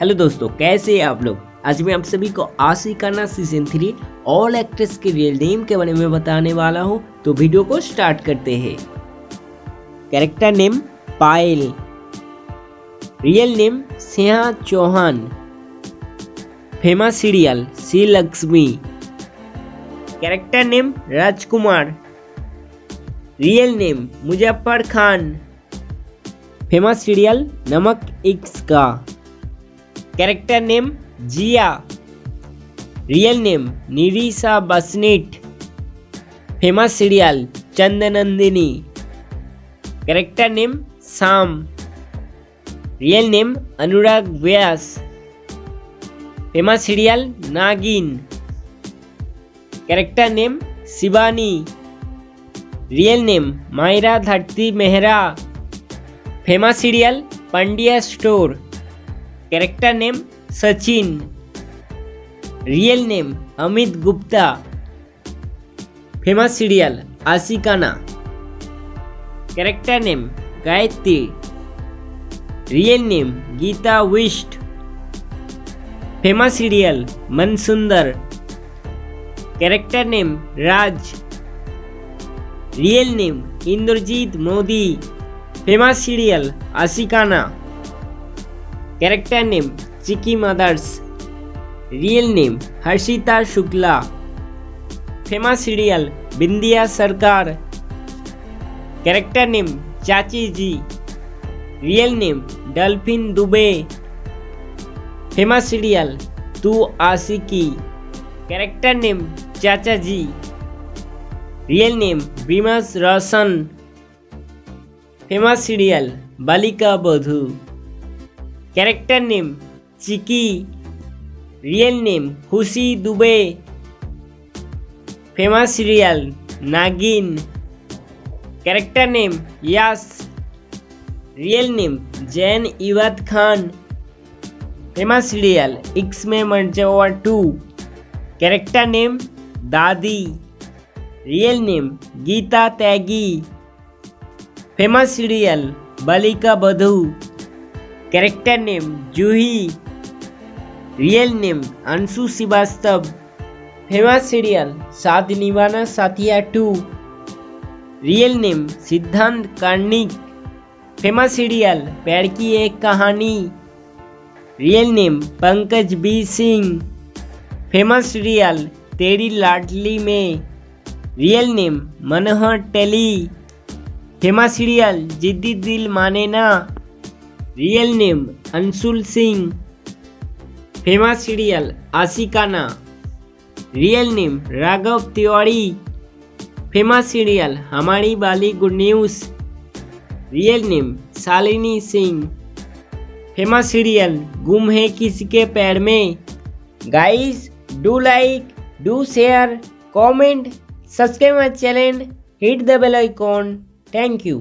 Hello दोस्तों, कैसे हैं आप लोग? आज मैं आप सभी को Aashiqana season three all actress के रियल नेम के बारे में बताने वाला हूँ तो वीडियो को स्टार्ट करते हैं। Character name Payal. Real name Sneha Chauhan. Famous serial Shri Laxmi character name Rajkumar. Real name Muzaffar Khan. Famous serial Namak इक्स Ka. Character name Jiya real name Nirisa Basnet famous serial Chandranandini character name Sam real name Anurag Vyas famous serial Naagin character name Shivani real name Mayra Dharti Mehra famous serial Pandya store character name Sachin real name Amit Gupta famous serial Aashiqana character name Gayatri real name Geeta Bisht famous serial Man Sundar character name Raj real name Indrajeet Modi famous serial Aashiqana character name Chikki mother's real name Harshita Shukla famous serial Bindiya Sarkar character name Chachi ji real name Dolphin Dubey famous serial Tu Aashiqui character name Chacha ji real name Vimas Roshan famous serial Balika Vadhu character name Chikki real name Khushi Dubey famous serial Naagin character name Yash real name Zain इवत Khan famous serial इक्स Mein Marjawan two character name Dadi real name Geeta Tyagi famous serial Balika Vadhu character name Juhi real name Anshu Srivastava famous serial Saath Nibhaana Saathiya two real name Siddhant Karnik famous serial Pyaar Ki Ek Kahani real name Pankaj B Singh famous serial Teri Laadli Main real name Manohar Teli famous serial Ziddi Dil Maane Na real name Anshul Singh famous serial Aashiqana real name Raghav Tiwari famous serial Hamari Wali good news real name Shalini Singh famous serial Gum Hai Kiske Pyaar Mein guys do like do share comment subscribe my channel hit the bell icon thank you